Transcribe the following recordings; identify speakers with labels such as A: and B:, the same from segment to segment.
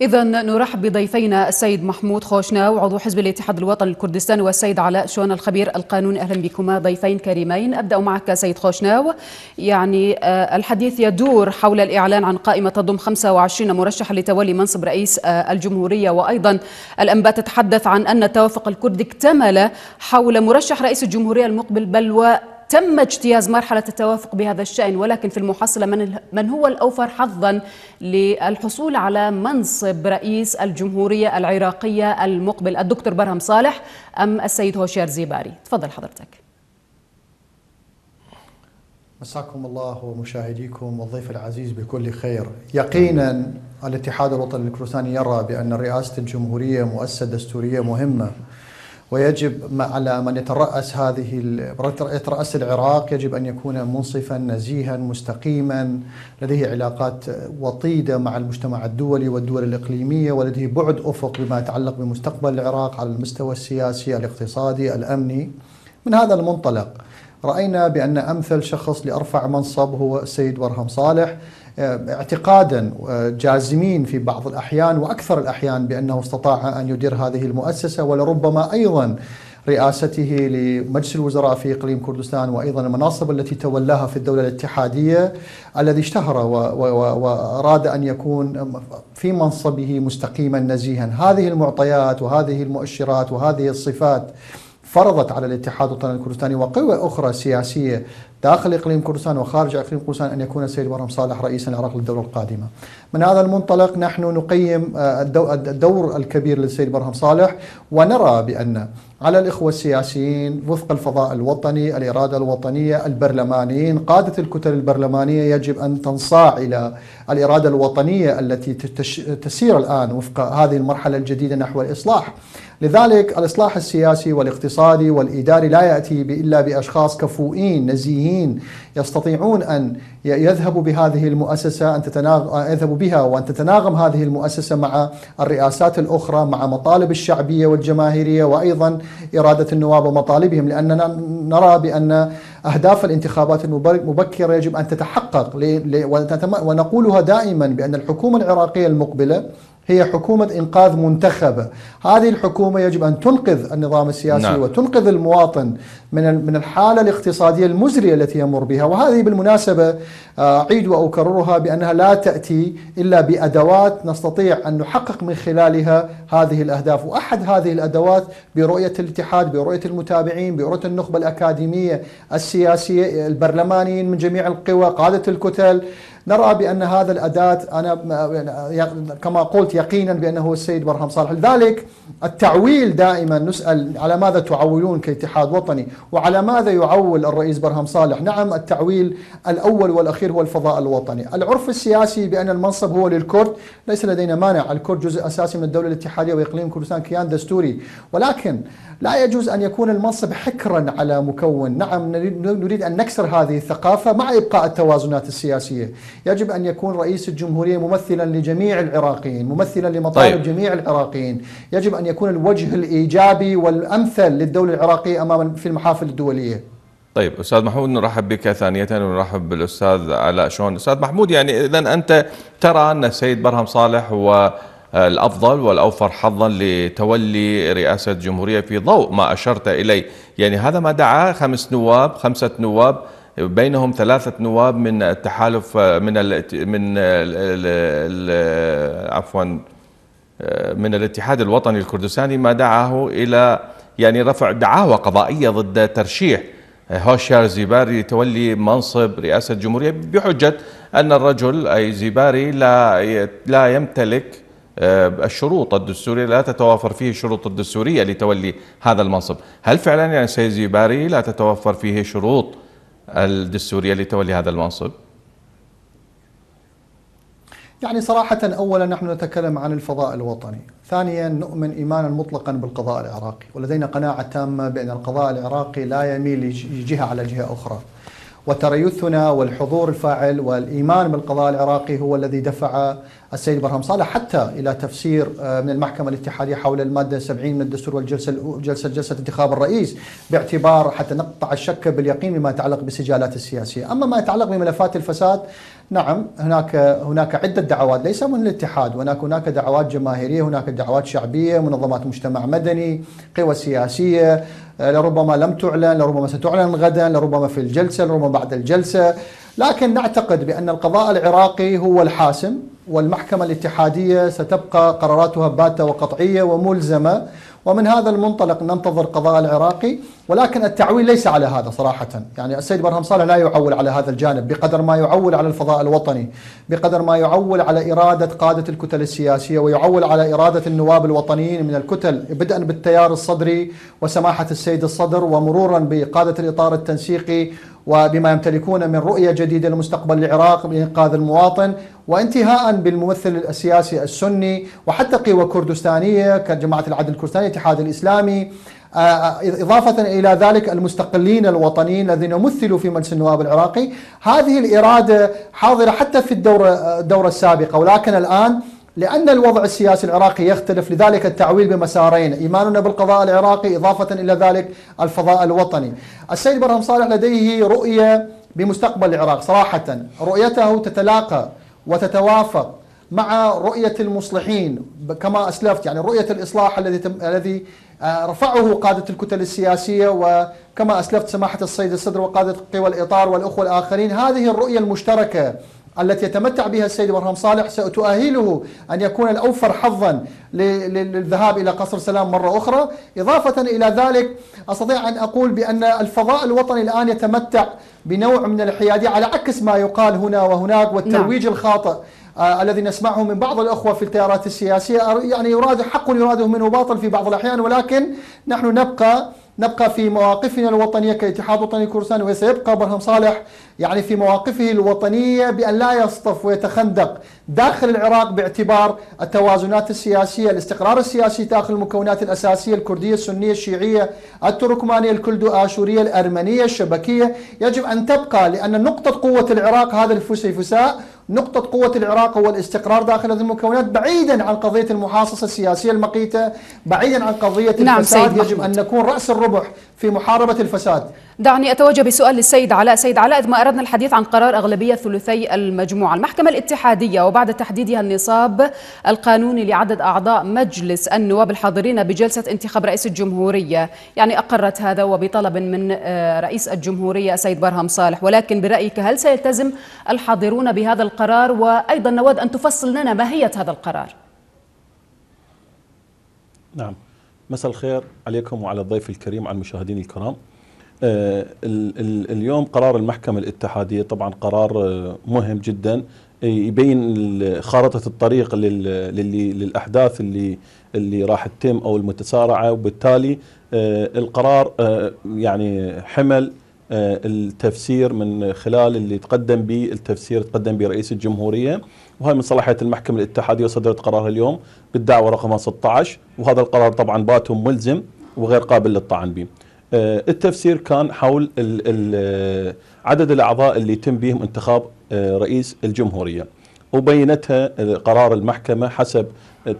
A: إذا نرحب بضيفينا السيد محمود خوشناو عضو حزب الاتحاد الوطني الكردستاني والسيد علاء شون الخبير القانوني أهلا بكما ضيفين كريمين. أبدأ معك سيد خوشناو. يعني آه، الحديث يدور حول الإعلان عن قائمة تضم 25 مرشحا لتولي منصب رئيس آه، الجمهورية. وأيضا الأنباء تتحدث عن أن التوافق الكردي اكتمل حول مرشح رئيس الجمهورية المقبل بل تم اجتياز مرحلة التوافق بهذا الشأن ولكن في المحصلة من, من هو الأوفر حظا للحصول على منصب رئيس الجمهورية العراقية المقبل الدكتور برهم صالح أم السيد هوشير زيباري؟ تفضل حضرتك.
B: مساكم الله ومشاهديكم والضيف العزيز بكل خير. يقينا الاتحاد الوطني الكردستاني يرى بأن رئاسة الجمهورية مؤسسة دستورية مهمة ويجب على من يترأس هذه يترأس العراق يجب أن يكون منصفا نزيها مستقيما. لديه علاقات وطيدة مع المجتمع الدولي والدول الإقليمية ولديه بعد أفق بما يتعلق بمستقبل العراق على المستوى السياسي الاقتصادي الأمني. من هذا المنطلق رأينا بأن أمثل شخص لأرفع منصب هو السيد برهم صالح. اعتقادا جازمين في بعض الأحيان وأكثر الأحيان بأنه استطاع أن يدير هذه المؤسسة ولربما أيضا رئاسته لمجلس الوزراء في إقليم كردستان وأيضا المناصب التي تولاها في الدولة الاتحادية الذي اشتهر وأراد أن يكون في منصبه مستقيما نزيها، هذه المعطيات وهذه المؤشرات وهذه الصفات فرضت على الاتحاد الوطني الكردستاني وقوى أخرى سياسية داخل إقليم كردستان وخارج إقليم كردستان أن يكون السيد برهم صالح رئيسا العراق للدولة القادمة. من هذا المنطلق نحن نقيم آه، الدور الكبير للسيد برهم صالح ونرى بأن على الإخوة السياسيين وفق الفضاء الوطني، الإرادة الوطنية، البرلمانيين، قادة الكتل البرلمانية يجب أن تنصاع إلى الإرادة الوطنية التي تسير الآن وفق هذه المرحلة الجديدة نحو الإصلاح. لذلك الإصلاح السياسي والاقتصادي والإداري لا يأتي إلا بأشخاص كفؤين نزيهين يستطيعون أن يذهبوا بهذه المؤسسة أن تتناغ... يذهبوا بها وأن تتناغم هذه المؤسسة مع الرئاسات الأخرى مع مطالب الشعبية والجماهيرية وأيضا إرادة النواب ومطالبهم لأننا نرى بأن أهداف الانتخابات المبكرة يجب أن تتحقق. ونقولها دائما بأن الحكومة العراقية المقبلة هي حكومة إنقاذ منتخبة. هذه الحكومة يجب أن تنقذ النظام السياسي نعم. وتنقذ المواطن من من الحالة الاقتصادية المزرية التي يمر بها. وهذه بالمناسبة آه، أعيد وأكررها بأنها لا تأتي إلا بأدوات نستطيع أن نحقق من خلالها هذه الأهداف. وأحد هذه الأدوات برؤية الاتحاد برؤية المتابعين برؤية النخبة الأكاديمية السياسية البرلمانيين من جميع القوى قادة الكتل نرى بأن هذا الأداة أنا كما قلت يقينا بأنه السيد برهم صالح. لذلك التعويل دائما نسأل على ماذا تعولون كاتحاد وطني؟ وعلى ماذا يعول الرئيس برهم صالح؟ نعم التعويل الأول والأخير هو الفضاء الوطني. العرف السياسي بأن المنصب هو للكرد ليس لدينا مانع. الكرد جزء أساسي من الدولة الاتحادية وإقليم كردستان كيان دستوري. ولكن لا يجوز أن يكون المنصب حكرا على مكون. نعم نريد أن نكسر هذه الثقافة مع إبقاء التوازنات السياسية. يجب أن يكون رئيس الجمهورية ممثلا لجميع العراقيين ممثلا لمطالب طيب. جميع العراقيين. يجب أن يكون الوجه الإيجابي والأمثل للدولة العراقية أمام في المحافل الدولية.
C: طيب أستاذ محمود نرحب بك ثانية ونرحب بالأستاذ علاء شون. أستاذ محمود يعني اذا أنت ترى أن السيد برهم صالح هو الأفضل والأوفر حظا لتولي رئاسة الجمهوريه في ضوء ما أشرت إليه. يعني هذا ما دعا خمس نواب خمسة نواب بينهم ثلاثة نواب من التحالف من ال من ال عفوا من الاتحاد الوطني الكردستاني ما دعاه إلى يعني رفع دعاوى قضائية ضد ترشيح هوشيار زيباري لتولي منصب رئاسة الجمهورية بحجة أن الرجل أي زيباري لا لا يمتلك الشروط الدستورية لا تتوافر فيه الشروط الدستورية لتولي هذا المنصب. هل فعلا يعني سيد زيباري لا تتوفر فيه شروط الدستورية لتولي هذا المنصب؟
B: يعني صراحة أولا نحن نتكلم عن الفضاء الوطني ثانيا نؤمن إيمانا مطلقا بالقضاء العراقي ولدينا قناعة تامة بأن القضاء العراقي لا يميل جهة على جهة أخرى وتريثنا والحضور الفاعل والإيمان بالقضاء العراقي هو الذي دفع السيد برهم صالح حتى إلى تفسير آه، من المحكمة الاتحادية حول المادة 70 من الدستور والجلسة جلسة جلسة انتخاب الرئيس باعتبار حتى نقطع الشك باليقين بما يتعلق بالسجالات السياسية. أما ما يتعلق بملفات الفساد نعم هناك هناك عدة دعوات ليس من الاتحاد هناك هناك دعوات جماهيرية هناك دعوات شعبية منظمات مجتمع مدني قوى سياسية آه، لربما لم تعلن لربما ستعلن غدا لربما في الجلسة لربما بعد الجلسة. لكن نعتقد بأن القضاء العراقي هو الحاسم والمحكمة الاتحادية ستبقى قراراتها باته وقطعية وملزمة. ومن هذا المنطلق ننتظر قضاء العراقي ولكن التعويل ليس على هذا صراحة. يعني السيد برهم صالح لا يعول على هذا الجانب بقدر ما يعول على الفضاء الوطني بقدر ما يعول على إرادة قادة الكتل السياسية ويعول على إرادة النواب الوطنيين من الكتل بدءا بالتيار الصدري وسماحة السيد الصدر ومرورا بقادة الإطار التنسيقي وبما يمتلكون من رؤية جديدة لمستقبل العراق بإنقاذ المواطن وانتهاء بالممثل السياسي السني وحتى قوى كردستانية كجماعة العدل الكردستاني الاتحاد الإسلامي. آه، آه، إضافة إلى ذلك المستقلين الوطنيين الذين مثلوا في مجلس النواب العراقي. هذه الإرادة حاضرة حتى في الدورة الدورة السابقة ولكن الآن لأن الوضع السياسي العراقي يختلف لذلك التعويل بمسارين إيماننا بالقضاء العراقي إضافة إلى ذلك الفضاء الوطني. السيد برهم صالح لديه رؤية بمستقبل العراق. صراحة رؤيته تتلاقى وتتوافق مع رؤية المصلحين كما أسلفت يعني رؤية الإصلاح الذي الذي آه، رفعه قادة الكتل السياسية وكما أسلفت سماحة السيد الصدر وقادة قوى الإطار والأخوة الآخرين هذه الرؤية المشتركة التي يتمتع بها السيد برهم صالح ستؤهله أن يكون الأوفر حظا للذهاب إلى قصر سلام مرة أخرى إضافة إلى ذلك أستطيع أن أقول بأن الفضاء الوطني الآن يتمتع بنوع من الحيادية على عكس ما يقال هنا وهناك والترويج نعم. الخاطئ آه الذي نسمعه من بعض الأخوة في التيارات السياسية يعني يراد حق يراده منه باطل في بعض الأحيان ولكن نحن نبقى نبقى في مواقفنا الوطنية كاتحاد وطني كردستان وسيبقى برهم صالح يعني في مواقفه الوطنية بأن لا يصطف ويتخندق. داخل العراق باعتبار التوازنات السياسية الاستقرار السياسي داخل المكونات الأساسية الكردية السنية الشيعية التركمانية الكلدو آشورية الأرمنية الشبكية. يجب أن تبقى لأن نقطة قوة العراق هذا الفسيفساء نقطة قوة العراق هو الاستقرار داخل هذه المكونات بعيدا عن قضية المحاصصة السياسية المقيتة بعيدا عن قضية نعم الفساد. يجب أن نكون رأس الربح في محاربة الفساد.
A: دعني أتوجه بسؤال للسيد علاء. سيد علاء ما أردنا الحديث عن قرار أغلبية ثلثي المجموعة. المحكمة الاتحادية وبعد تحديدها النصاب القانوني لعدد أعضاء مجلس النواب الحاضرين بجلسة انتخاب رئيس الجمهورية. يعني أقرت هذا وبطلب من آه، رئيس الجمهورية السيد برهم صالح. ولكن برأيك هل سيلتزم الحاضرون بهذا القرار؟ وأيضا نود أن تفصل لنا ماهية هذا القرار.
D: نعم. مساء الخير عليكم وعلى الضيف الكريم على المشاهدين الكرام. اليوم قرار المحكمة الاتحادية طبعا قرار آه، مهم جدا يبين خارطة الطريق للي للأحداث اللي اللي راح تتم أو المتسارعة وبالتالي آه، القرار يعني حمل التفسير من خلال اللي تقدم به التفسير تقدم به رئيس الجمهورية. وهي من صلاحية المحكمة الاتحادية وصدرت قرارها اليوم بالدعوة رقم 16 وهذا القرار طبعا باتهم ملزم وغير قابل للطعن به. آه، التفسير كان حول عدد الأعضاء اللي يتم بهم انتخاب آه، رئيس الجمهورية. وبينتها قرار المحكمة حسب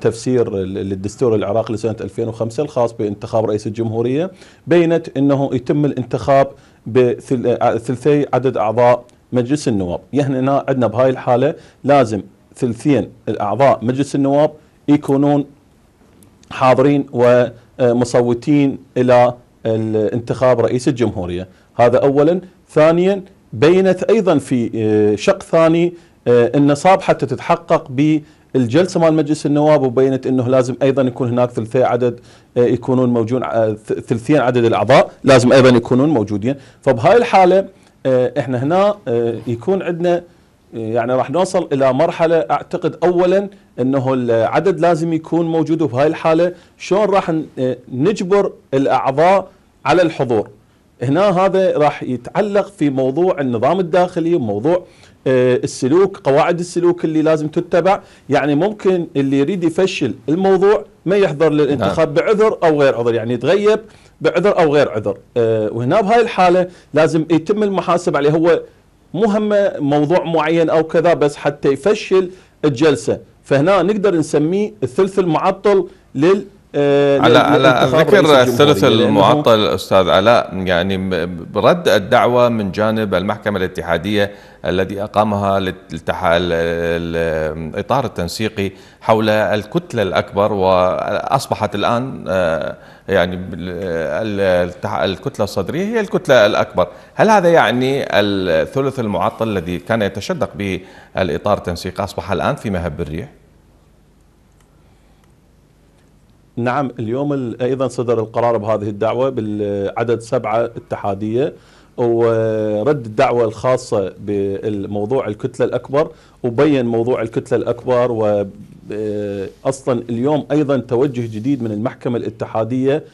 D: تفسير الدستور العراقي لسنة 2005 الخاص بانتخاب رئيس الجمهورية بينت أنه يتم الانتخاب بثلثي عدد أعضاء مجلس النواب. يعني هنا عندنا بهاي الحالة لازم ثلثين الأعضاء مجلس النواب يكونون حاضرين ومصوتين إلى الانتخاب رئيس الجمهورية. هذا أولا. ثانيا بينت أيضا في آه، شق ثاني آه، النصاب حتى تتحقق بالجلسة مال مجلس النواب وبينت أنه لازم أيضا يكون هناك ثلثي عدد آه، يكونون موجود ثلثين عدد الأعضاء. لازم أيضا يكونون موجودين. فبهاي الحالة إحنا هنا يكون عندنا يعني راح نوصل إلى مرحلة أعتقد اولا إنه العدد لازم يكون موجود وفي هاي الحالة. شلون راح نجبر الأعضاء على الحضور؟ هنا هذا راح يتعلق في موضوع النظام الداخلي وموضوع آه، السلوك قواعد السلوك اللي لازم تتبع. يعني ممكن اللي يريد يفشل الموضوع ما يحضر للانتخاب نعم. بعذر أو غير عذر يعني يتغيب بعذر أو غير عذر. آه، وهنا بهاي الحالة لازم يتم المحاسبة عليه. هو مو هم موضوع معين أو كذا بس حتى يفشل الجلسة. فهنا نقدر نسميه الثلث المعطل لل
C: على على
D: لانتخاب
C: ذكر الثلث المعطل أستاذ علاء يعني برد الدعوة من جانب المحكمة الاتحادية الذي أقامها الإطار التنسيقي حول الكتلة الأكبر وأصبحت الآن آه، يعني الكتلة الصدرية هي الكتلة الأكبر، هل هذا يعني الثلث المعطل الذي كان يتشدق به الإطار التنسيقي أصبح الآن في مهب الريح؟
D: نعم اليوم ال- أيضا صدر القرار بهذه الدعوة بالعدد سبعة اتحادية ورد الدعوة الخاصة بالموضوع الكتلة الأكبر وبين موضوع الكتلة الأكبر واصلا اليوم أيضا توجه جديد من المحكمة الاتحادية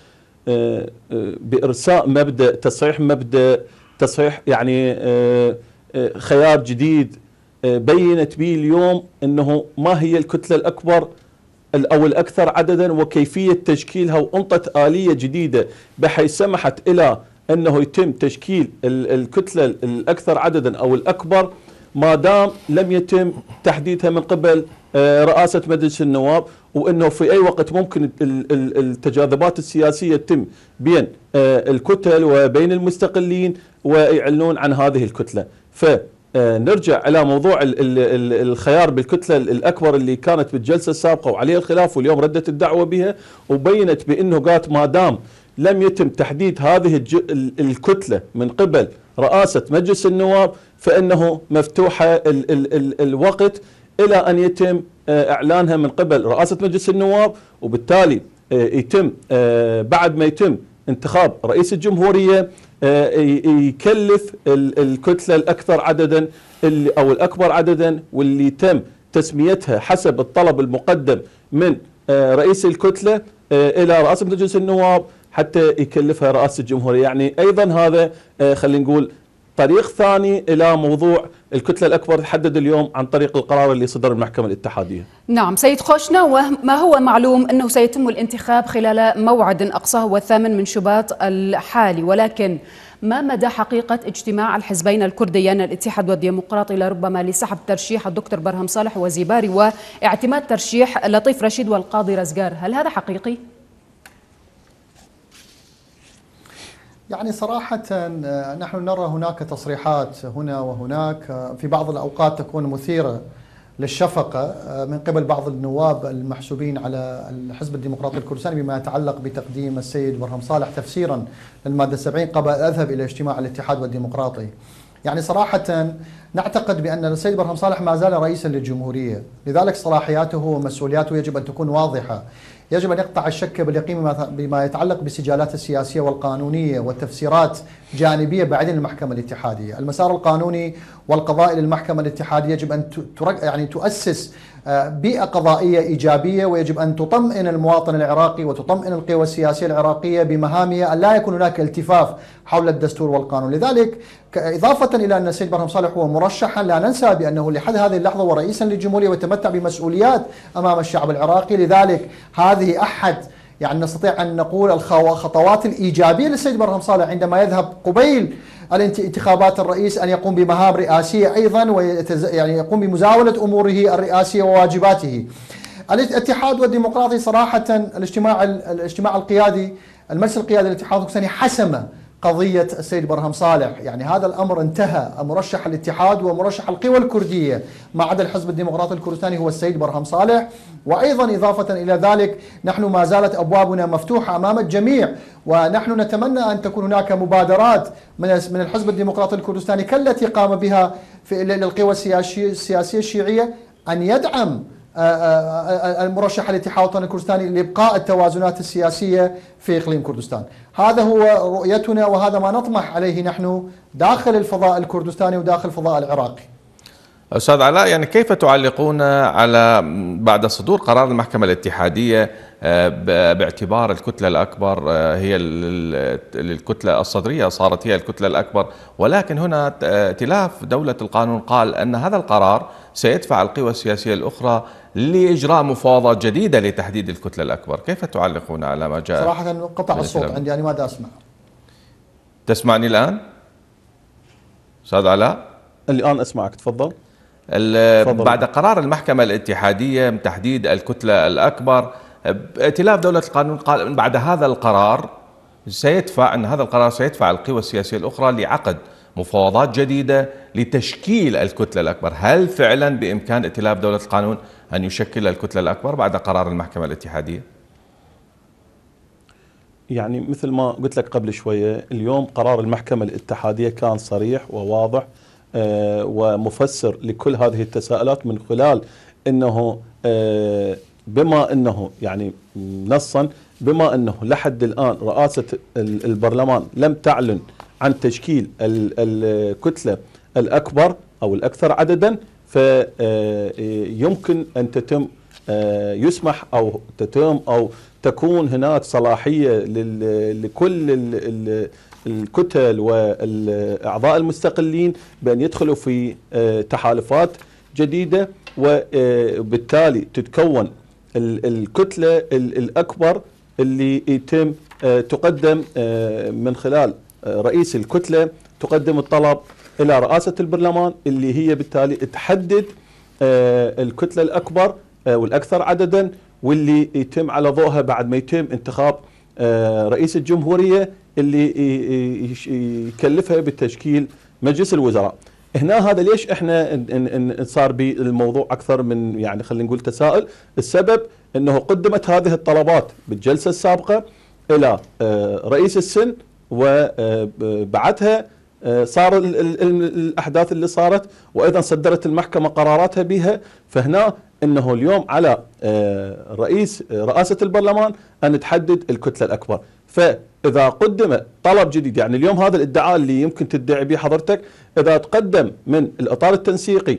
D: آه، آه، بإرساء مبدأ تصحيح مبدأ تصحيح يعني آه، آه، خيار جديد آه، بينت به اليوم إنه ما هي الكتلة الأكبر أو الأكثر عددا وكيفية تشكيلها وأنطت آلية جديدة بحيث سمحت إلى أنه يتم تشكيل ال- الكتلة الأكثر عددا أو الأكبر ما دام لم يتم تحديدها من قبل آه، رئاسة مجلس النواب وأنه في أي وقت ممكن ال- ال- التجاذبات السياسية تتم بين آه، الكتل وبين المستقلين ويعلنون عن هذه الكتلة. ف نرجع إلى موضوع ال- ال- ال- الخيار بالكتلة الأكبر اللي كانت بالجلسة السابقة وعليه الخلاف واليوم ردت الدعوة بها وبينت بأنه قالت ما دام لم يتم تحديد هذه الكتلة من قبل رئاسة مجلس النواب فإنه مفتوحة ال ال ال الوقت إلى أن يتم آه، إعلانها من قبل رئاسة مجلس النواب وبالتالي آه، يتم آه، بعد ما يتم انتخاب رئيس الجمهورية آه، يكلف ال- الكتلة الأكثر عددا اللي أو الأكبر عددا واللي تم تسميتها حسب الطلب المقدم من آه، رئيس الكتلة آه، إلى رئاسة مجلس النواب حتى يكلفها رئاسة الجمهورية. يعني أيضا هذا آه، خلينا نقول طريق ثاني إلى موضوع الكتلة الأكبر تحدد اليوم عن طريق القرار اللي صدر المحكمة الاتحادية.
A: نعم سيد خوشناوة ما هو معلوم أنه سيتم الانتخاب خلال موعد أقصاه هو الثامن من شباط الحالي؟ ولكن ما مدى حقيقة اجتماع الحزبين الكرديين الاتحاد والديمقراطي لربما لسحب ترشيح الدكتور برهم صالح وزيباري واعتماد ترشيح لطيف رشيد والقاضي رزقار؟ هل هذا حقيقي؟
B: يعني صراحة آه، نحن نرى هناك تصريحات هنا وهناك آه، في بعض الأوقات تكون مثيرة للشفقة آه، من قبل بعض النواب المحسوبين على الحزب الديمقراطي الكردستاني بما يتعلق بتقديم السيد برهم صالح تفسيرا للمادة 70 قبل أن أذهب إلى اجتماع الاتحاد والديمقراطي. يعني صراحة نعتقد بأن السيد برهم صالح ما زال رئيسا للجمهورية. لذلك صلاحياته ومسؤولياته يجب أن تكون واضحة. يجب أن يقطع الشك باليقين بما- يتعلق بالسجالات السياسية والقانونية والتفسيرات جانبية بعدين المحكمة الاتحادية. المسار القانوني والقضائي للمحكمة الاتحادية يجب ترك- يعني تؤسس آه، بيئة قضائية إيجابية ويجب أن تطمئن المواطن العراقي وتطمئن القوى السياسية العراقية بمهامها أن لا يكون هناك التفاف حول الدستور والقانون. لذلك إضافة إلى أن السيد برهم صالح هو مرشحا لا ننسى بأنه لحد هذه اللحظة هو رئيسا للجمهورية ويتمتع بمسؤوليات أمام الشعب العراقي. لذلك هذه أحد يعني نستطيع أن نقول الخطوات الإيجابية للسيد برهم صالح عندما يذهب قبيل الانت- انتخابات الرئيس أن يقوم بمهام رئاسية أيضا ويتز... يعني يقوم بمزاولة أموره الرئاسية وواجباته. الاتحاد والديمقراطي صراحة الاجتماع الاجتماع القيادي المجلس القيادي للاتحاد حسم قضية السيد برهم صالح. يعني هذا الأمر انتهى. مرشح الاتحاد ومرشح القوى الكردية ما عدا الحزب الديمقراطي الكردستاني هو السيد برهم صالح. وأيضا إضافة إلى ذلك نحن ما زالت أبوابنا مفتوحة أمام الجميع ونحن نتمنى أن تكون هناك مبادرات من من الحزب الديمقراطي الكردستاني كالتي قام بها في للقوى السياسية الشيعية أن يدعم المرشح الاتحاد الوطني الكردستاني لإبقاء التوازنات السياسية في إقليم كردستان. هذا هو رؤيتنا وهذا ما نطمح عليه نحن داخل الفضاء الكردستاني وداخل الفضاء العراقي.
C: أستاذ علاء يعني كيف تعلقون على بعد صدور قرار المحكمة الاتحادية باعتبار الكتلة الأكبر هي الكتلة الصدرية صارت هي الكتلة الأكبر ولكن هنا ائتلاف دولة القانون قال أن هذا القرار سيدفع القوى السياسية الأخرى لإجراء مفاوضات جديدة لتحديد الكتلة الأكبر، كيف تعلقون على ما جاء؟
B: صراحة قطع الصوت عندي أنا ماذا أسمع؟
C: تسمعني الآن؟ أستاذ علاء؟
D: الآن أسمعك تفضل
C: بعد قرار المحكمة الاتحادية تحديد الكتلة الأكبر ائتلاف دولة القانون قال بعد هذا القرار سيدفع أن هذا القرار سيدفع القوى السياسية الأخرى لعقد مفاوضات جديدة لتشكيل الكتلة الأكبر هل فعلا بإمكان ائتلاف دولة القانون أن يشكل الكتلة الأكبر بعد قرار المحكمة الاتحادية؟
D: يعني مثل ما قلت لك قبل شوية اليوم قرار المحكمة الاتحادية كان صريح وواضح آه ومفسر لكل هذه التساؤلات من خلال أنه آه بما أنه يعني نصا بما أنه لحد الآن رئاسة البرلمان لم تعلن عن تشكيل الكتلة الأكبر أو الأكثر عددا فيمكن أن تتم آه، يسمح أو تتم أو تكون هناك صلاحية لكل الكتل والأعضاء المستقلين بأن يدخلوا في آه، تحالفات جديدة وبالتالي تتكون الكتلة الأكبر اللي يتم آه، تقدم من خلال رئيس الكتلة تقدم الطلب إلى رئاسة البرلمان اللي هي بالتالي تحدد الكتلة الأكبر والأكثر عددا واللي يتم على ضوءها بعد ما يتم انتخاب آه، رئيس الجمهورية اللي يكلفها بتشكيل مجلس الوزراء. هنا هذا ليش إحنا صار بالموضوع أكثر من يعني خلينا نقول تساؤل؟ السبب إنه قدمت هذه الطلبات بالجلسة السابقة إلى آه، رئيس السن وبعدها آه، صار الأحداث اللي صارت وأيضا صدرت المحكمة قراراتها بها. فهنا إنه اليوم على آه، رئيس آه، رئاسة البرلمان أن تحدد الكتلة الأكبر. فإذا قدم طلب جديد يعني اليوم هذا الإدعاء اللي يمكن تدعي به حضرتك إذا تقدم من الإطار التنسيقي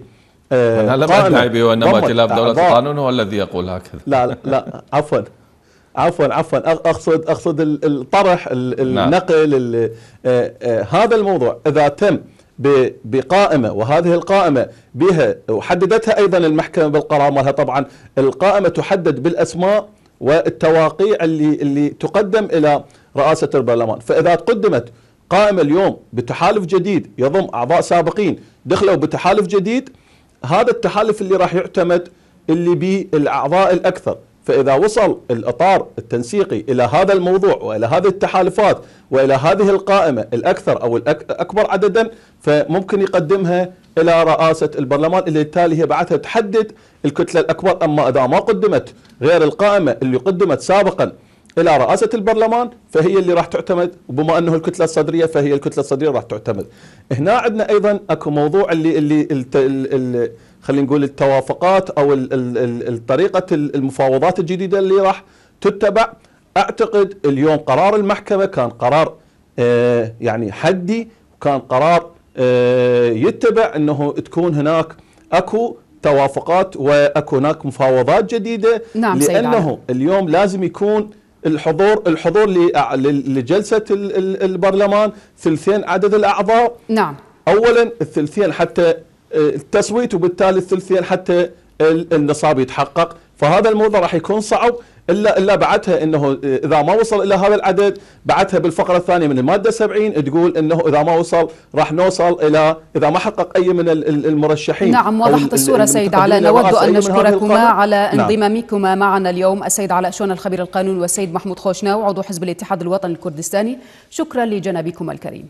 C: أنا لم أدعي به وانما ائتلاف دولة القانون هو الذي يقول هكذا.
D: لا لا, لا عفوا. عفوا عفوا أقصد أقصد الطرح
C: نعم.
D: النقل آه، آه، هذا الموضوع إذا تم بقائمة وهذه القائمة بها وحددتها أيضا المحكمة بالقرار مالها طبعا القائمة تحدد بالأسماء والتواقيع اللي اللي تقدم إلى رئاسة البرلمان فإذا قدمت قائمة اليوم بتحالف جديد يضم أعضاء سابقين دخلوا بتحالف جديد هذا التحالف اللي راح يعتمد اللي به الأعضاء الأكثر فإذا وصل الإطار التنسيقي إلى هذا الموضوع وإلى هذه التحالفات وإلى هذه القائمة الأكثر أو الأكبر عددا فممكن يقدمها إلى رئاسة البرلمان اللي بالتالي هي بعدها تحدد الكتلة الأكبر أما إذا ما قدمت غير القائمة اللي قدمت سابقا إلى رئاسة البرلمان فهي اللي راح تعتمد وبما أنه الكتلة الصدرية فهي الكتلة الصدرية راح تعتمد. هنا عندنا أيضا أكو موضوع اللي اللي, اللي خلينا نقول التوافقات أو طريقة المفاوضات الجديدة اللي راح تتبع. أعتقد اليوم قرار المحكمة كان قرار آه يعني حدي وكان قرار آه يتبع إنه تكون هناك أكو توافقات وأكو هناك مفاوضات جديدة.
A: نعم
D: لأنه اليوم لازم يكون الحضور الحضور لجلسة البرلمان ثلثين عدد الأعضاء.
A: نعم.
D: اولا الثلثين حتى التصويت وبالتالي الثلثين حتى النصاب يتحقق. فهذا الموضوع راح يكون صعب الا إلا بعدها إنه إذا ما وصل إلى هذا العدد بعدها بالفقرة الثانية من المادة 70 تقول إنه إذا ما وصل راح نوصل إلى إذا ما حقق أي من المرشحين.
A: نعم وضحت الصورة سيد علاء نود أن نشكركما على نعم. انضمامكما معنا اليوم. السيد علاء شون الخبير القانوني والسيد محمود خوشناو عضو حزب الاتحاد الوطني الكردستاني. شكرا لجنابكما الكريم.